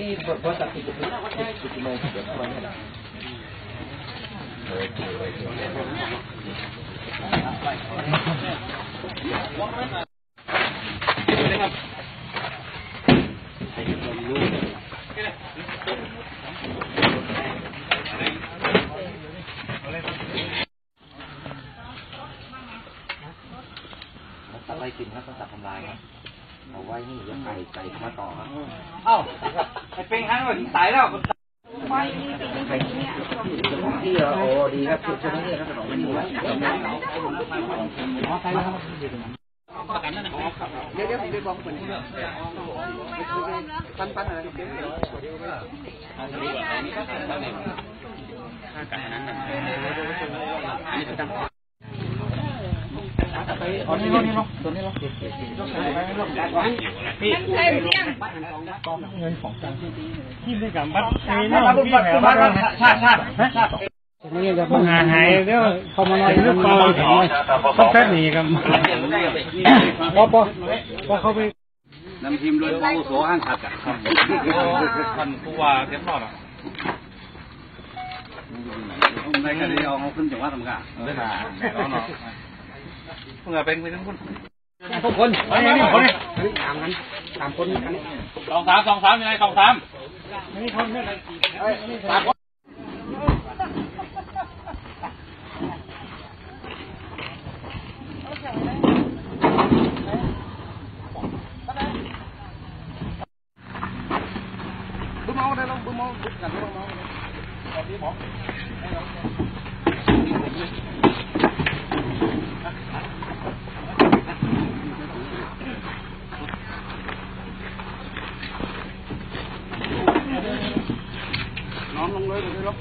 เพราะตัดติดติดติดกี่โมงเดี๋ยววันนี้นะตัดไล่กินครับต้องตัดทำลายครับ เอาไว้นี่เดี๋ยวไก่ไก่มาต่อครับเอ้าไอ้เป็งหันมาถึงสายแล้วที่โอ้ดีครับช่วงนี้ครับขนมไม่ดีครับอ๋อใช่แล้วครับเดี๋ยวเดี๋ยวผมไปบอกคนนี้ปั้นปั้นอะไรเดี๋ ยวอ๋อนี่นี่นี่ตัวนี้เนาะพี่เงินของจังที่ไม่กับบัตรไอ้มาน้องบุญที่บัตรแหบัตรบัตรชาติชาติชาติมันหาหายแล้วเขามาหน่อยลูกกองต้องแค่นี้ครับพอพอพอเขาไปนำทีมโดยผู้โสห้างขัดอะครับท่านผู้ว่าเทียบทอดอะในคดีเอาเขาขึ้นจังหวัดทำการได้ค่ะแล้วเนาะ เพื่อเป็นไปทั้งคนทุกคนไปนี่คนนี้ตามกันตามคนกันสองสามสองสามยังไงสองสามนี่คนนี้ตามคนบุ้มเอาได้ลงบุ้มเอาบุ้มกันลงเอาน้อ งลงเลยเลยลง